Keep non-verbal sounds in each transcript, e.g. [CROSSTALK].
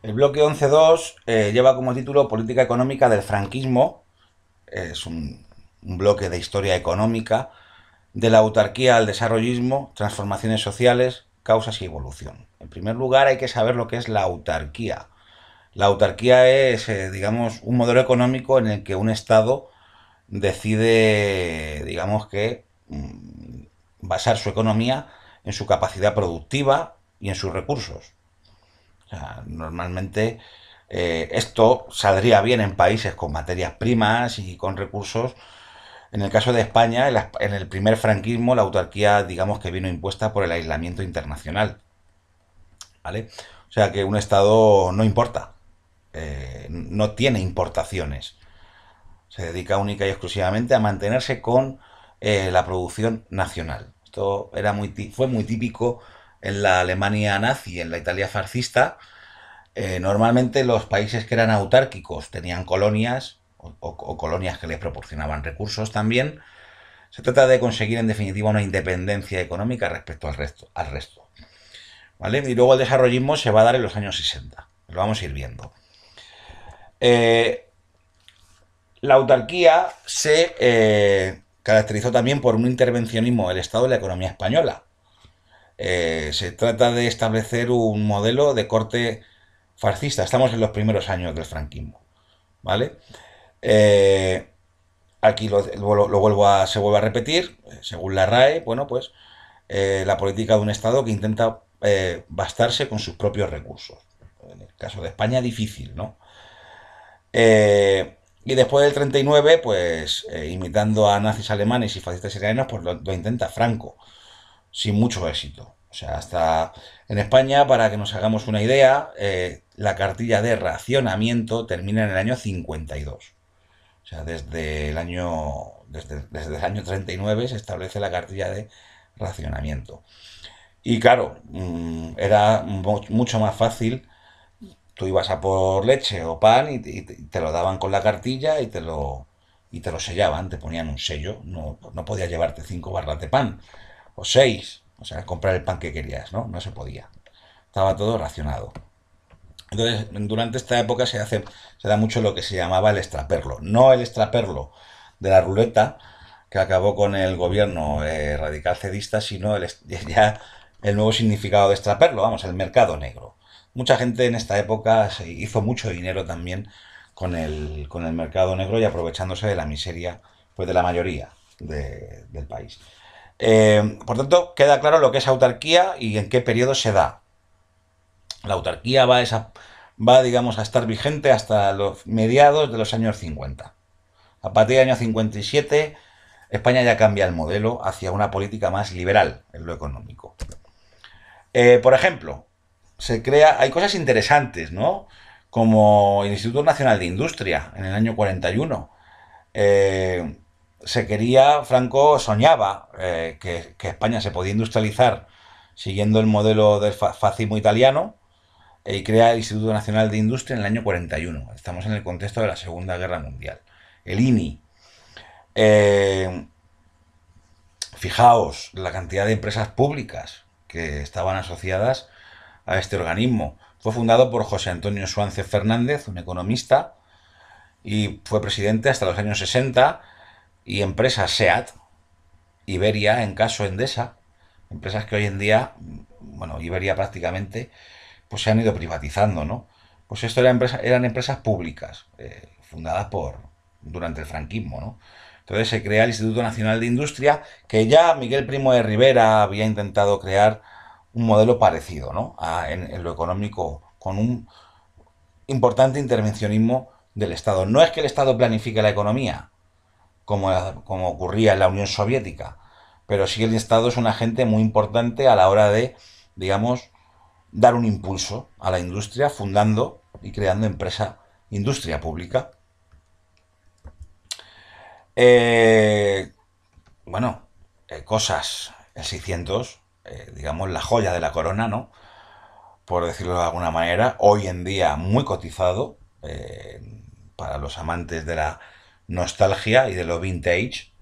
El bloque 11.2 eh, lleva como título Política Económica del Franquismo. Es un, bloque de historia económica, de la autarquía al desarrollismo, transformaciones sociales, causas y evolución. En primer lugar, hay que saber lo que es la autarquía. La autarquía es, eh, digamos, un modelo económico en el que un Estado decide, digamos que, mm, basar su economía en su capacidad productiva y en sus recursos normalmente eh, esto saldría bien en países con materias primas y con recursos. En el caso de España, en el primer franquismo, la autarquía, digamos que vino impuesta por el aislamiento internacional. ¿Vale? O sea que un Estado no importa, eh, no tiene importaciones. Se dedica única y exclusivamente a mantenerse con eh, la producción nacional. Esto era muy, fue muy típico en la Alemania nazi, en la Italia fascista, eh, normalmente los países que eran autárquicos tenían colonias o, colonias que les proporcionaban recursos también. Se trata de conseguir en definitiva una independencia económica respecto al resto. Al resto ¿vale? Y luego el desarrollismo se va a dar en los años 60. Lo vamos a ir viendo. Eh, la autarquía se eh, caracterizó también por un intervencionismo del Estado en la economía española. Eh, se trata de establecer un modelo de corte fascista. Estamos en los primeros años del franquismo. ¿Vale? Eh, aquí lo, vuelvo a, se vuelve a repetir. Según la RAE, bueno, pues eh, la política de un Estado que intenta bastarse con sus propios recursos. En el caso de España, difícil, ¿no? y después del 39, pues imitando a nazis alemanes y fascistas italianos, pues lo intenta Franco sin mucho éxito. O sea, hasta en España, para que nos hagamos una idea, eh, la cartilla de racionamiento termina en el año 52. O sea, desde el año, desde, desde el año 39 se establece la cartilla de racionamiento. Y claro, mm, era mucho más fácil. Tú ibas a por leche o pan y te, lo daban con la cartilla y te lo, y te lo sellaban, te ponían un sello. No, no podías llevarte cinco barras de pan o seis, o sea, comprar el pan que querías, ¿no? No se podía. Estaba todo racionado. Entonces, durante esta época se hace, se da mucho lo que se llamaba el extraperlo. No el extraperlo de la ruleta, que acabó con el gobierno eh, radical cedista, sino el, [LAUGHS] ya el nuevo significado de extraperlo, vamos, el mercado negro. Mucha gente en esta época se hizo mucho dinero también con el, con el mercado negro y aprovechándose de la miseria pues de la mayoría del país. Eh, por tanto, queda claro lo que es autarquía y en qué periodo se da. La autarquía va, a digamos, a estar vigente hasta los mediados de los años 50. A partir del año 57, España ya cambia el modelo hacia una política más liberal en lo económico. Eh, por ejemplo, se crea, hay cosas interesantes, ¿no? Como el Instituto Nacional de Industria en el año 41. Eh, se quería, Franco soñaba eh, que, España se podía industrializar siguiendo el modelo del fascismo italiano eh, y crea el Instituto Nacional de Industria en el año 41. Estamos en el contexto de la Segunda Guerra Mundial. El INI. Eh, fijaos la cantidad de empresas públicas que estaban asociadas a este organismo. Fue fundado por José Antonio Suárez Fernández, un economista, y fue presidente hasta los años 60 y empresas SEAT, Iberia, en caso Endesa, empresas que hoy en día, bueno, Iberia prácticamente, pues se han ido privatizando, ¿no? Pues esto eran empresas públicas, eh, fundadas por, durante el franquismo, ¿no? Entonces se crea el Instituto Nacional de Industria, que ya Miguel Primo de Rivera había intentado crear un modelo parecido, ¿no? en, en lo económico, con un importante intervencionismo del Estado. No es que el Estado planifique la economía, como, ocurría en la Unión Soviética. Pero sí el Estado es un agente muy importante a la hora de, digamos, dar un impulso a la industria fundando y creando empresa, industria pública. Eh, bueno, eh, cosas, el 600, eh, digamos, la joya de la corona, ¿no? Por decirlo de alguna manera, hoy en día muy cotizado para los amantes de la nostalgia y de lo vintage.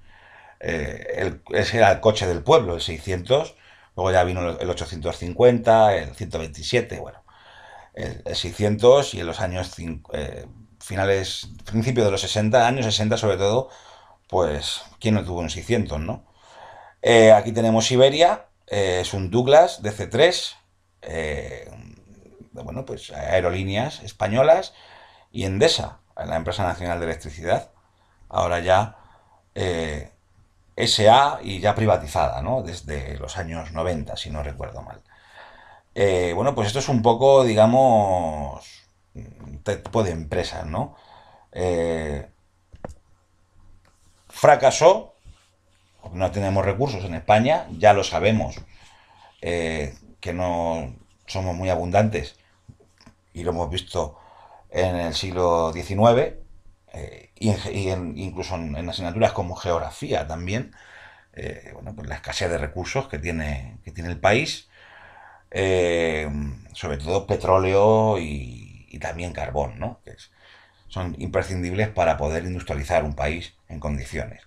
Eh, ese era el coche del pueblo, el 600. Luego ya vino el 850, el 127, bueno. el, 600 y en los años eh, finales, principio de los 60, años 60 sobre todo, pues, ¿quién no tuvo un 600, no? Eh, aquí tenemos Siberia, eh, es un Douglas DC-3, bueno, pues aerolíneas españolas y Endesa, la empresa nacional de electricidad, ahora ya SA y ya privatizada, ¿no? Desde los años 90, si no recuerdo mal. Eh, bueno, pues esto es un poco, digamos, tipo de empresas, ¿no? Eh, fracasó, no tenemos recursos en España, ya lo sabemos, eh, que no somos muy abundantes y lo hemos visto en el siglo XIX y, incluso en, asignaturas como geografía también, bueno, pues la escasez de recursos que tiene, que tiene el país eh, sobre todo petróleo y, también carbón, ¿no? que son imprescindibles para poder industrializar un país en condiciones.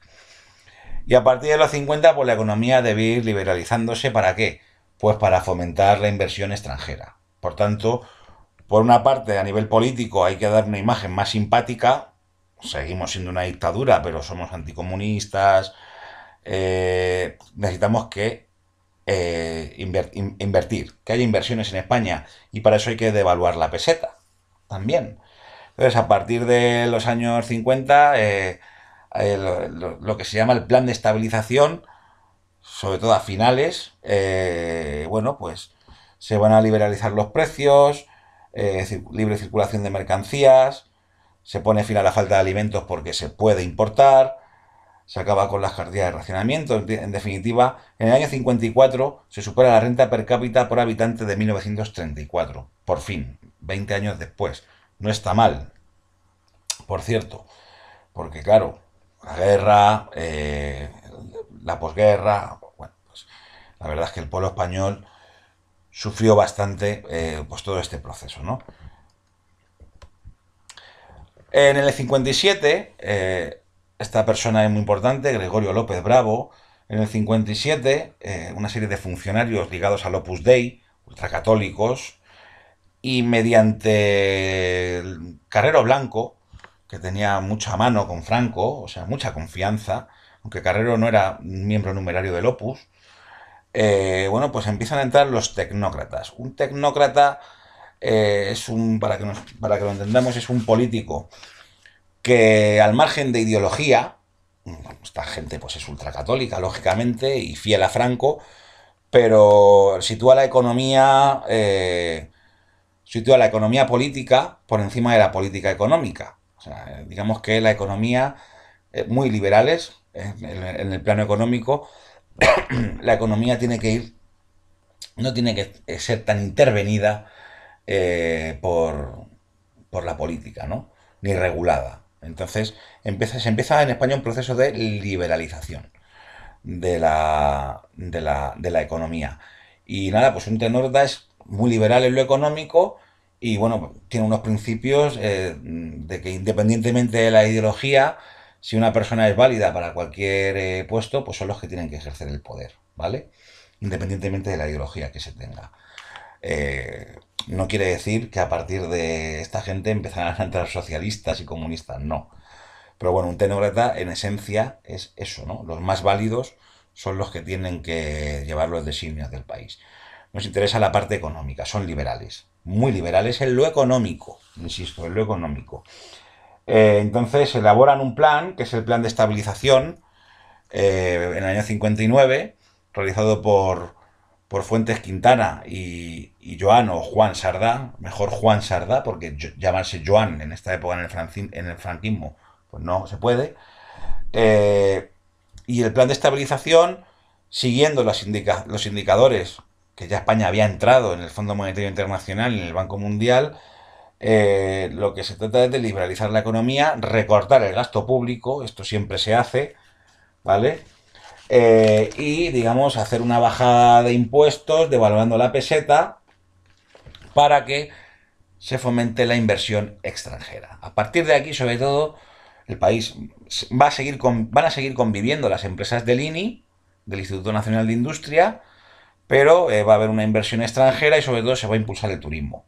Y a partir de los 50, pues la economía debe ir liberalizándose. ¿Para qué? Pues para fomentar la inversión extranjera. Por tanto, por una parte, a nivel político hay que dar una imagen más simpática. Seguimos siendo una dictadura, pero somos anticomunistas. Eh, necesitamos que eh, invertir, que haya inversiones en España y para eso hay que devaluar la peseta también. Entonces, a partir de los años 50, eh, lo, que se llama el plan de estabilización, sobre todo a finales, bueno, pues se van a liberalizar los precios, libre circulación de mercancías, se pone fin a la falta de alimentos porque se puede importar, se acaba con las cartillas de racionamiento. En definitiva, en el año 54 se supera la renta per cápita por habitante de 1934. Por fin, 20 años después. No está mal. Por cierto, porque claro, la guerra, eh, la posguerra, bueno, pues la verdad es que el pueblo español sufrió bastante eh, pues todo este proceso, ¿no? En el 57, esta persona es muy importante, Gregorio López Bravo. En el 57, eh, una serie de funcionarios ligados al Opus Dei, ultracatólicos, y mediante Carrero Blanco, que tenía mucha mano con Franco, o sea, mucha confianza, aunque Carrero no era miembro numerario del Opus, eh, bueno, pues empiezan a entrar los tecnócratas. Un tecnócrata eh, es un, para que, para que lo entendamos, es un político que al margen de ideología, esta gente pues es ultracatólica, lógicamente, y fiel a Franco, pero sitúa la economía, eh, sitúa la economía política por encima de la política económica. O sea, digamos que la economía, eh, muy liberales en, el plano económico, [COUGHS] la economía tiene que ir, no tiene que ser tan intervenida eh, por, por la política, ¿no? Ni regulada. Entonces empieza, se empieza en España un proceso de liberalización de la, de la, economía. Y nada, pues un tecnócrata es muy liberal en lo económico y bueno, tiene unos principios eh, de que independientemente de la ideología, si una persona es válida para cualquier eh, puesto, pues son los que tienen que ejercer el poder, ¿vale? Independientemente de la ideología que se tenga. No quiere decir que a partir de esta gente empezarán a entrar socialistas y comunistas, no. Pero bueno, un tecnócrata en esencia es eso, ¿no? Los más válidos son los que tienen que llevar los designios del país. Nos interesa la parte económica, son liberales, muy liberales en lo económico, insisto, en lo económico. Eh, entonces elaboran un plan, que es el plan de estabilización, eh, en el año 59, realizado por por Fuentes Quintana y, Joan o Juan Sardá, mejor Juan Sardá, porque llamarse Joan en esta época en el, franquismo, pues no se puede. Eh, y el plan de estabilización, siguiendo los indicadores que ya España había entrado en el Fondo Monetario Internacional y en el Banco Mundial, eh, lo que se trata es de liberalizar la economía, recortar el gasto público, esto siempre se hace, ¿vale? Eh, y, digamos, hacer una bajada de impuestos, devaluando la peseta, para que se fomente la inversión extranjera. A partir de aquí, sobre todo, el país va a seguir van a seguir conviviendo las empresas del INI, del Instituto Nacional de Industria, pero eh, va a haber una inversión extranjera y sobre todo se va a impulsar el turismo.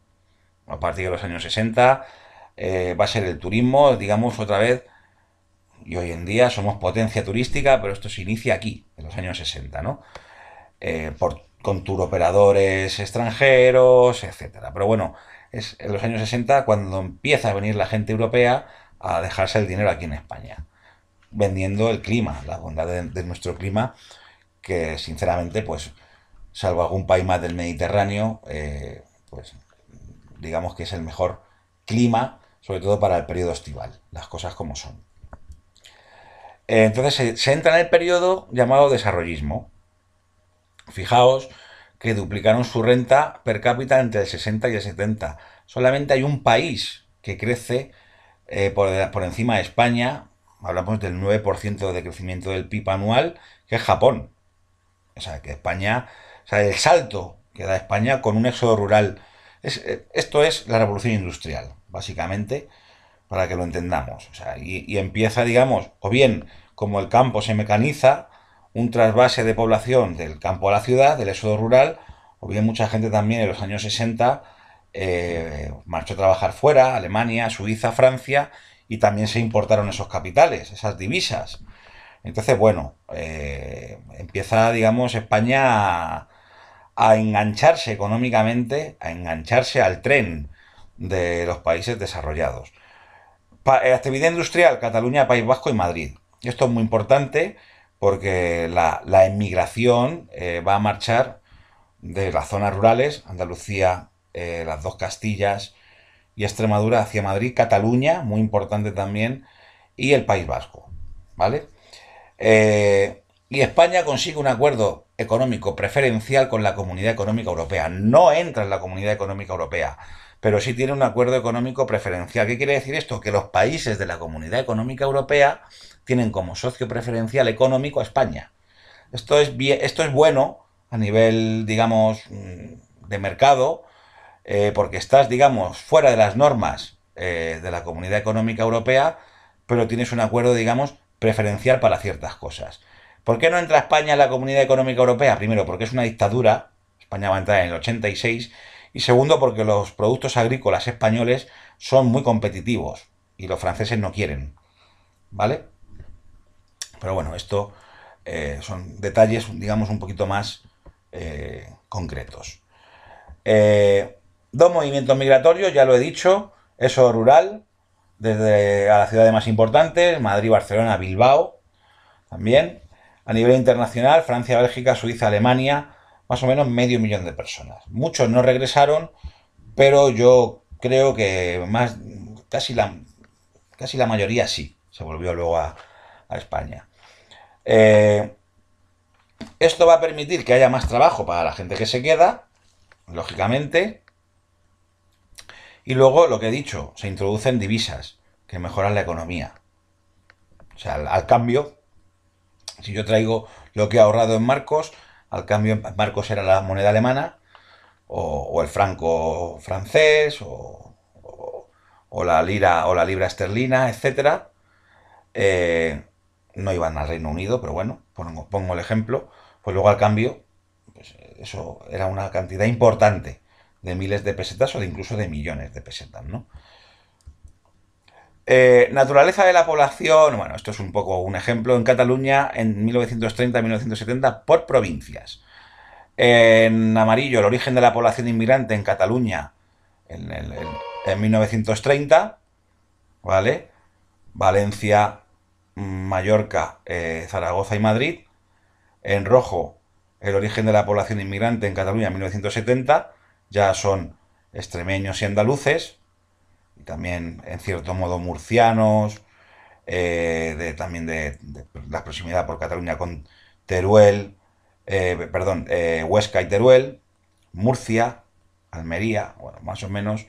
a partir de los años 60 eh, va a ser el turismo, digamos, otra vez, y hoy en día somos potencia turística, pero esto se inicia aquí, en los años 60, ¿no? Eh, por, con operadores extranjeros, etcétera. Pero bueno, es en los años 60 cuando empieza a venir la gente europea a dejarse el dinero aquí en España, vendiendo el clima, la bondad de, nuestro clima, que sinceramente, pues, salvo algún país más del Mediterráneo, eh, pues digamos que es el mejor clima, sobre todo para el periodo estival, las cosas como son. Eh, entonces se, entra en el periodo llamado desarrollismo. Fijaos que duplicaron su renta per cápita entre el 60 y el 70. Solamente hay un país que crece eh, por, encima de España, hablamos del 9% de crecimiento del PIB anual, que es Japón. O sea, que España, o sea, el salto que da España con un éxodo rural eh, esto es la revolución industrial, básicamente, para que lo entendamos. y, empieza, digamos, o bien como el campo se mecaniza, un trasvase de población del campo a la ciudad, del éxodo rural, o bien mucha gente también en los años 60 eh, marchó a trabajar fuera, Alemania, Suiza, Francia, y también se importaron esos capitales, esas divisas. Entonces, bueno, eh, empieza, digamos, España a engancharse económicamente, a engancharse al tren de los países desarrollados. Eh, actividad industrial, Cataluña, País Vasco y Madrid. Esto es muy importante porque la, la emigración eh, va a marchar de las zonas rurales, Andalucía, eh, las dos Castillas y Extremadura hacia Madrid, Cataluña, muy importante también, y el País Vasco. ¿Vale? y España consigue un acuerdo económico preferencial con la Comunidad Económica Europea. No entra en la Comunidad Económica Europea, pero sí tiene un acuerdo económico preferencial. ¿Qué quiere decir esto? Que los países de la Comunidad Económica Europea tienen como socio preferencial económico a España. Esto es, bueno a nivel, digamos, mm, de mercado, eh, porque estás, digamos, fuera de las normas eh, de la Comunidad Económica Europea, pero tienes un acuerdo, digamos, preferencial para ciertas cosas. ¿Por qué no entra España en la Comunidad Económica Europea? Primero, porque es una dictadura, España va a entrar en el 86, y segundo, porque los productos agrícolas españoles son muy competitivos y los franceses no quieren. ¿Vale? Pero bueno, esto eh, son detalles, digamos, un poquito más eh, concretos. Eh, dos movimientos migratorios, ya lo he dicho, eso rural, desde a las ciudades más importantes, Madrid, Barcelona, Bilbao, también. A nivel internacional, Francia, Bélgica, Suiza, Alemania, más o menos medio millón de personas. Muchos no regresaron, pero yo creo que más, casi la, casi la mayoría sí, se volvió luego a, España. Eh, esto va a permitir que haya más trabajo para la gente que se queda, lógicamente. Y luego, lo que he dicho, se introducen divisas que mejoran la economía. O sea, al cambio, si yo traigo lo que he ahorrado en marcos, al cambio marcos era la moneda alemana, o, el franco francés, o, la lira o la libra esterlina, etcétera, eh, no iban al Reino Unido, pero bueno, pongo, el ejemplo, pues luego al cambio, pues eso era una cantidad importante de miles de pesetas o de incluso de millones de pesetas, ¿no? Eh, naturaleza de la población, bueno, esto es un poco un ejemplo. En Cataluña, en 1930-1970, por provincias. En amarillo, el origen de la población inmigrante en Cataluña en, 1930, ¿vale? Valencia, Mallorca, eh, Zaragoza y Madrid. En rojo, el origen de la población inmigrante en Cataluña en 1970, ya son extremeños y andaluces. También en cierto modo murcianos, eh, también de, la proximidad por Cataluña con Teruel, eh, perdón, Huesca y Teruel, Murcia, Almería, bueno, más o menos,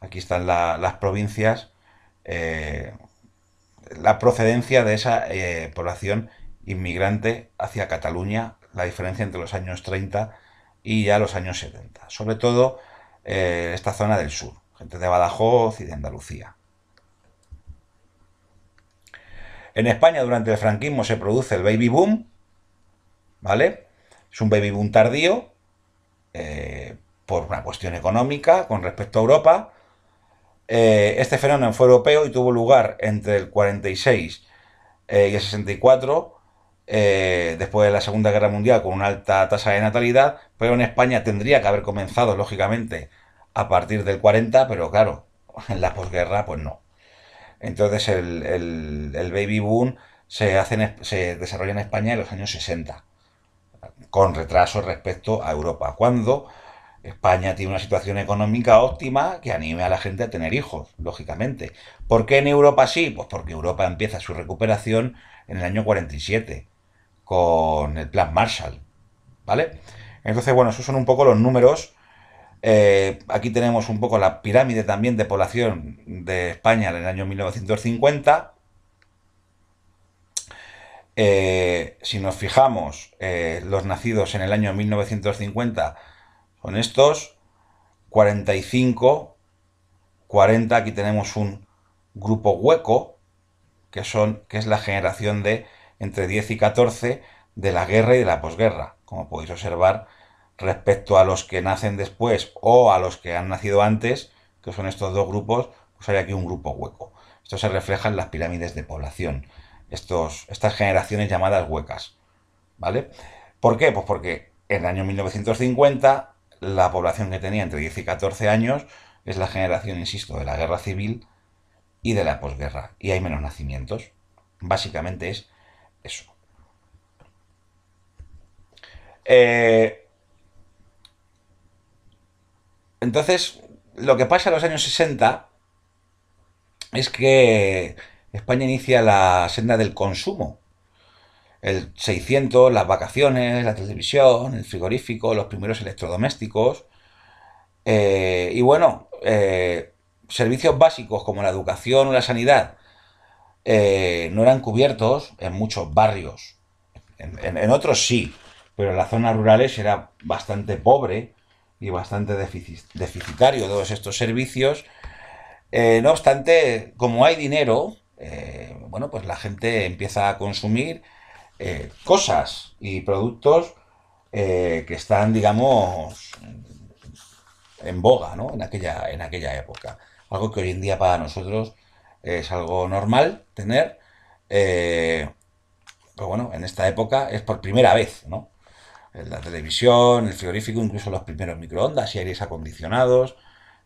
aquí están las provincias, la procedencia de esa población inmigrante hacia Cataluña, la diferencia entre los años 30 y ya los años 70, sobre todo esta zona del sur gente de Badajoz y de Andalucía. En España durante el franquismo se produce el baby boom, ¿vale? Es un baby boom tardío, eh, por una cuestión económica con respecto a Europa, Eh, este fenómeno fue europeo y tuvo lugar entre el 46 eh, y el 64, eh, después de la Segunda Guerra Mundial, con una alta tasa de natalidad, pero en España tendría que haber comenzado, lógicamente, a partir del 40, pero claro, en la posguerra, pues no. Entonces el, baby boom se, se desarrolla en España en los años 60, con retraso respecto a Europa, cuando España tiene una situación económica óptima que anime a la gente a tener hijos, lógicamente. ¿Por qué en Europa sí? Pues porque Europa empieza su recuperación en el año 47, con el Plan Marshall. ¿Vale? Entonces, bueno, esos son un poco los números. Eh, aquí tenemos un poco la pirámide también de población de España en el año 1950. Eh, si nos fijamos, eh, los nacidos en el año 1950 con estos 45, 40, aquí tenemos un grupo hueco, que, son, que es la generación de entre 10 y 14 de la guerra y de la posguerra, como podéis observar respecto a los que nacen después o a los que han nacido antes, que son estos dos grupos, pues hay aquí un grupo hueco. Esto se refleja en las pirámides de población, estos, estas generaciones llamadas huecas. ¿Vale? ¿Por qué? Pues porque en el año 1950 la población que tenía entre 10 y 14 años es la generación, insisto, de la guerra civil y de la posguerra. Y hay menos nacimientos. Básicamente es eso. Eh, entonces, lo que pasa en los años 60 es que España inicia la senda del consumo el 600, las vacaciones, la televisión, el frigorífico, los primeros electrodomésticos. Eh, y bueno, eh, servicios básicos como la educación o la sanidad eh, no eran cubiertos en muchos barrios. En, otros sí, pero en las zonas rurales era bastante pobre y bastante deficitario todos estos servicios. no obstante, como hay dinero, bueno, pues la gente empieza a consumir eh, cosas y productos eh, que están, digamos, en boga, ¿no? En aquella, en aquella época. Algo que hoy en día para nosotros es algo normal tener. Eh, pero bueno, en esta época es por primera vez, ¿no? La televisión, el frigorífico, incluso los primeros microondas y aires acondicionados,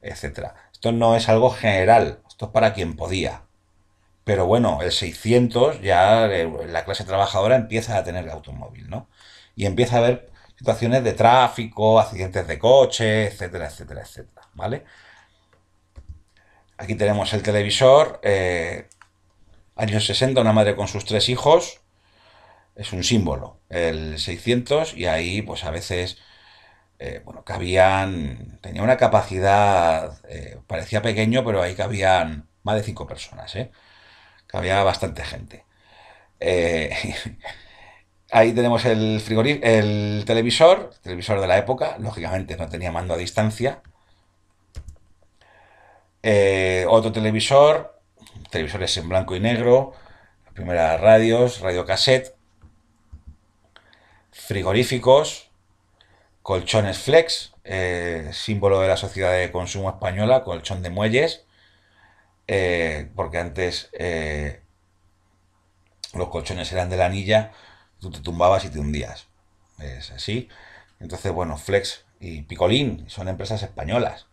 etcétera. Esto no es algo general, esto es para quien podía. Pero bueno, el 600 ya eh, la clase trabajadora empieza a tener automóvil, ¿no? Y empieza a haber situaciones de tráfico, accidentes de coche, etcétera, etcétera, etcétera, ¿vale? Aquí tenemos el televisor, eh, años 60, una madre con sus tres hijos, es un símbolo, el 600, y ahí pues a veces, eh, bueno, cabían, tenía una capacidad, parecía pequeño, pero ahí cabían más de cinco personas, ¿eh? Había bastante gente. Eh, [LAUGHS] ahí tenemos el frigorífico, el televisor, televisor de la época, lógicamente no tenía mando a distancia. Eh, otro televisor, televisores en blanco y negro, primeras radios, radio cassette, frigoríficos, colchones flex, eh, símbolo de la sociedad de consumo española, colchón de muelles, eh, porque antes eh, los colchones eran de la anilla, tú te tumbabas y te hundías. Es así. Entonces, bueno, Flex y Picolín son empresas españolas,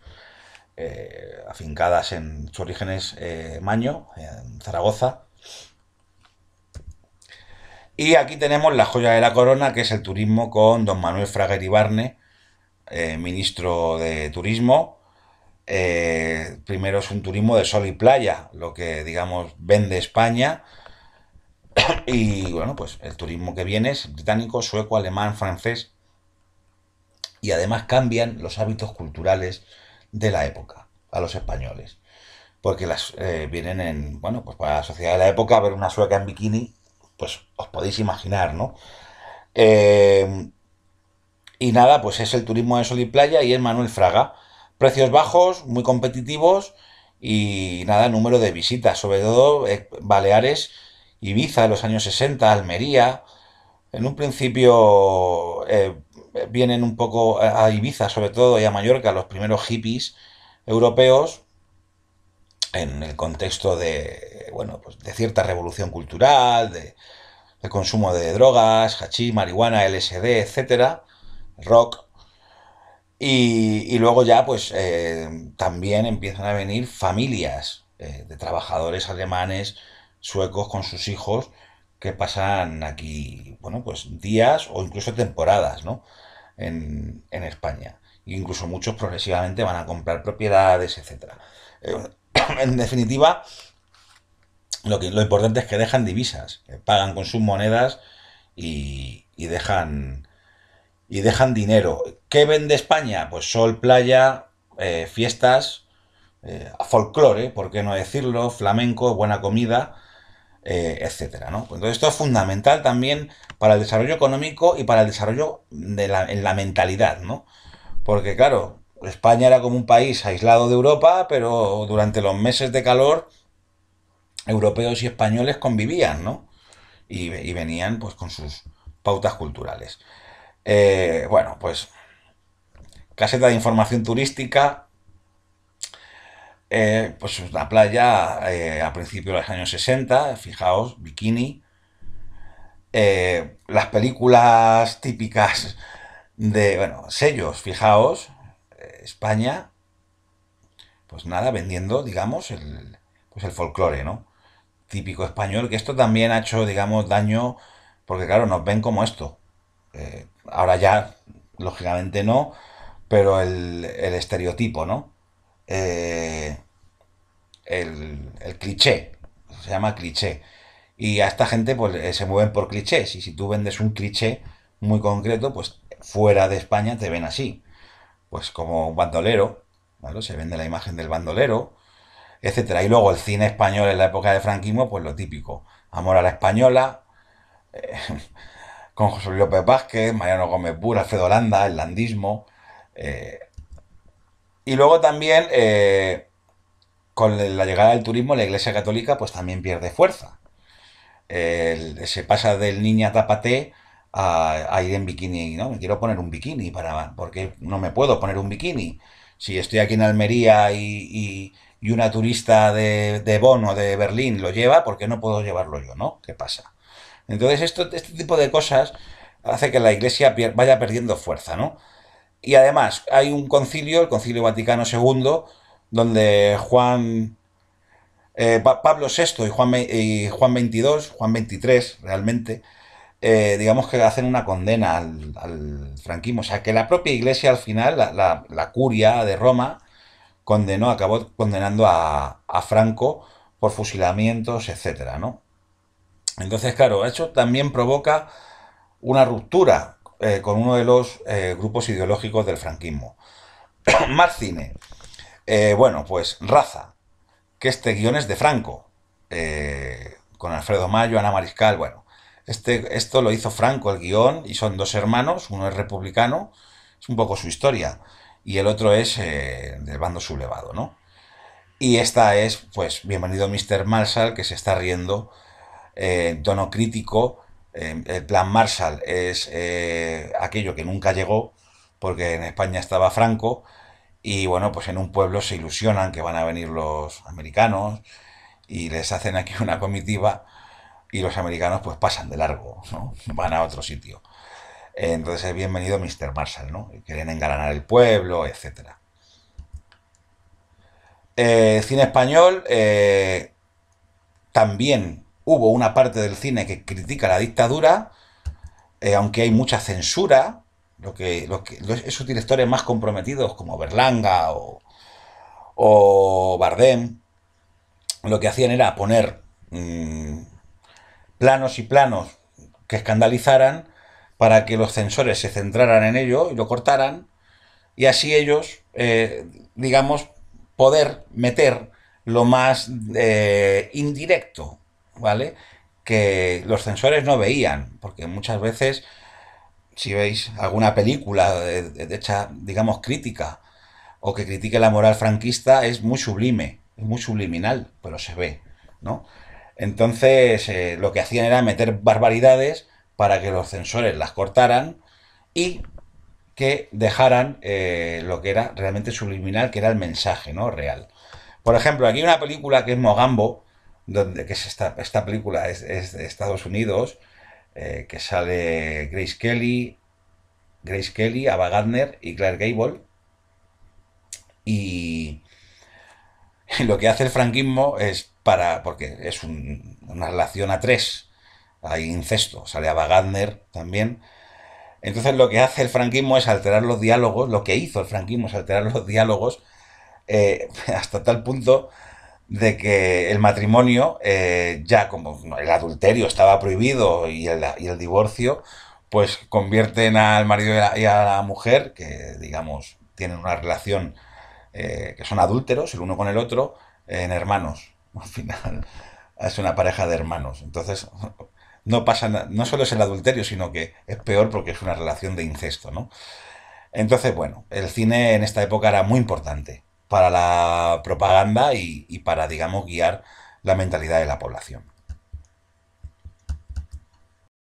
eh, afincadas en sus orígenes Maño, en Zaragoza. Y aquí tenemos la joya de la corona, que es el turismo con don Manuel Fraga Ibarne, ministro de Turismo, eh, primero es un turismo de sol y playa, lo que digamos vende España. [COUGHS] Y bueno, pues el turismo que viene es británico, sueco, alemán, francés. Y además cambian los hábitos culturales de la época a los españoles. Porque las eh, vienen en, bueno, pues para la sociedad de la época, ver una sueca en bikini, pues os podéis imaginar, ¿no? Eh, y nada, pues es el turismo de sol y playa y es Manuel Fraga Precios bajos, muy competitivos y nada, número de visitas, sobre todo eh, Baleares, Ibiza en los años 60, Almería. En un principio eh, vienen un poco a Ibiza, sobre todo, y a Mallorca, los primeros hippies europeos. en el contexto de, bueno, pues de cierta revolución cultural, de, consumo de drogas, hachís, marihuana, LSD, etcétera, rock. Y, luego ya, pues eh, también empiezan a venir familias eh, de trabajadores alemanes, suecos con sus hijos que pasan aquí, bueno, pues días o incluso temporadas, ¿no? En, España. E incluso muchos progresivamente van a comprar propiedades, etcétera. Eh, [COUGHS] en definitiva, lo, que, lo importante es que dejan divisas, pagan con sus monedas y, dejan y dejan dinero. ¿Qué vende España? Pues sol, playa, eh, fiestas, eh, folclore, por qué no decirlo, flamenco, buena comida, eh, etcétera. ¿no? Pues entonces esto es fundamental también para el desarrollo económico y para el desarrollo de la, en la mentalidad, ¿no? Porque claro, España era como un país aislado de Europa, pero durante los meses de calor, europeos y españoles convivían, ¿no? Y, venían pues con sus pautas culturales. Eh, bueno, pues caseta de información turística, eh, pues una playa eh, a principios de los años 60, fijaos, bikini. las películas típicas de, bueno, sellos, fijaos, España, pues nada, vendiendo, digamos, el, pues el folclore, ¿no? Típico español, que esto también ha hecho, digamos, daño, porque claro, nos ven como esto. Eh, ahora ya, lógicamente no, pero el, estereotipo, ¿no? Eh, el, el, cliché, se llama cliché. Y a esta gente pues eh, se mueven por clichés. Y si tú vendes un cliché muy concreto, pues fuera de España te ven así pues como un bandolero, ¿vale? Se vende la imagen del bandolero, etcétera. Y luego el cine español en la época de franquismo, pues lo típico, Amor a la Española, con José López Vázquez, Mariano Gómez Bur, Alfredo Landa, el landismo. Eh, y luego también, eh, con la llegada del turismo, la Iglesia Católica pues también pierde fuerza. se pasa del niña tapate a, ir en bikini, ¿no? Me quiero poner un bikini para, porque no me puedo poner un bikini. Si estoy aquí en Almería y, y, una turista de, de Bonn o de Berlín lo lleva, ¿por qué no puedo llevarlo yo, no? ¿Qué pasa? Entonces, esto, este tipo de cosas hace que la iglesia vaya perdiendo fuerza, ¿no? Y además, hay un concilio, el Concilio Vaticano II, donde Juan, eh, Pablo VI y Juan, y Juan 22, Juan 23 realmente, eh, digamos que hacen una condena al, franquismo. O sea, que la propia iglesia al final, la, curia de Roma, condenó, acabó condenando a, Franco por fusilamientos, etcétera, ¿no? Entonces, claro, eso también provoca una ruptura eh, con uno de los eh, grupos ideológicos del franquismo. [CLEARS THROAT] Más cine. bueno, pues Raza, que este guion es de Franco, con Alfredo Mayo, Ana Mariscal, bueno. Este, esto lo hizo Franco, el guion, y son dos hermanos, uno es republicano, es un poco su historia, y el otro es eh, del bando sublevado, ¿no? Y esta es, pues, bienvenido Mr. Marshall, que se está riendo eh, en tono crítico. Eh, el plan Marshall es aquello que nunca llegó, porque en España estaba Franco, y bueno, pues en un pueblo se ilusionan que van a venir los americanos y les hacen aquí [LAUGHS] una comitiva y los americanos pues pasan de largo, ¿no? [LAUGHS] Van a otro sitio. Entonces, bienvenido Mr. Marshall, ¿no? Quieren engalanar el pueblo, etc. Eh, cine español, eh, también hubo una parte del cine que critica la dictadura, eh, aunque hay mucha censura, lo que, esos directores más comprometidos como Berlanga o, o Bardem, lo que hacían era poner mm, planos y planos que escandalizaran para que los censores se centraran en ello y lo cortaran y así ellos, eh, digamos, poder meter lo más eh, indirecto, ¿vale? Que los censores no veían, porque muchas veces, si veis alguna película de, hecha, digamos, crítica, o que critique la moral franquista, es muy sublime, es muy subliminal, pero se ve, ¿no? Entonces, eh, lo que hacían era meter barbaridades para que los censores las cortaran y que dejaran eh, lo que era realmente subliminal, que era el mensaje, ¿no? Real. Por ejemplo, aquí hay una película que es Mogambo, donde, que es esta, esta película es, de Estados Unidos, eh, que sale Grace Kelly, Grace Kelly, Ava Gardner y Claire Gable. Y, lo que hace el franquismo es para, porque es una relación a tres, hay incesto, sale Ava Gardner también. Entonces lo que hace el franquismo es alterar los diálogos, lo que hizo el franquismo es alterar los diálogos eh, [LAUGHS] hasta tal punto de que el matrimonio, eh, ya como el adulterio estaba prohibido y el, y el divorcio, pues convierten al marido y a la mujer, que digamos tienen una relación eh, que son adúlteros el uno con el otro, en hermanos. [LAUGHS] Al final es una pareja de hermanos. Entonces [LAUGHS] no pasa no solo es el adulterio, sino que es peor porque es una relación de incesto, ¿no? Entonces, bueno, el cine en esta época era muy importante para la propaganda y, y para, digamos, guiar la mentalidad de la población.